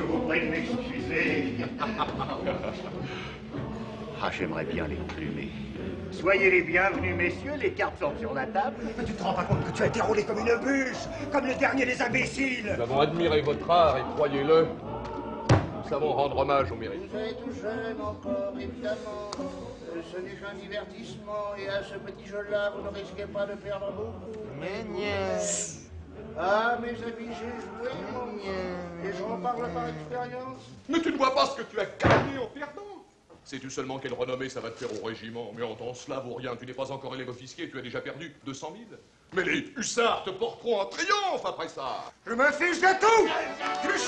Je vous prie de m'excuser. Ah, j'aimerais bien les plumer. Soyez les bienvenus, messieurs, les cartes sont sur la table. Mais tu te rends pas compte que tu as été roulé comme une bûche, comme le dernier des imbéciles Nous avons admiré votre art et croyez-le, nous savons rendre hommage au mérite. Vous êtes tout jeune encore, évidemment. Ce n'est qu'un divertissement, et à ce petit jeu-là, vous ne risquez pas de perdre beaucoup. Ah, mes amis, j'ai joué, mon parle par expérience. Mais tu ne vois pas ce que tu as gagné en perdant. Sais-tu seulement quelle renommée ça va te faire au régiment? Mais en tant cela vaut rien, tu n'es pas encore élève officier, tu as déjà perdu 200 000. Mais les hussards te porteront en triomphe après ça. Je me fiche de tout. Tu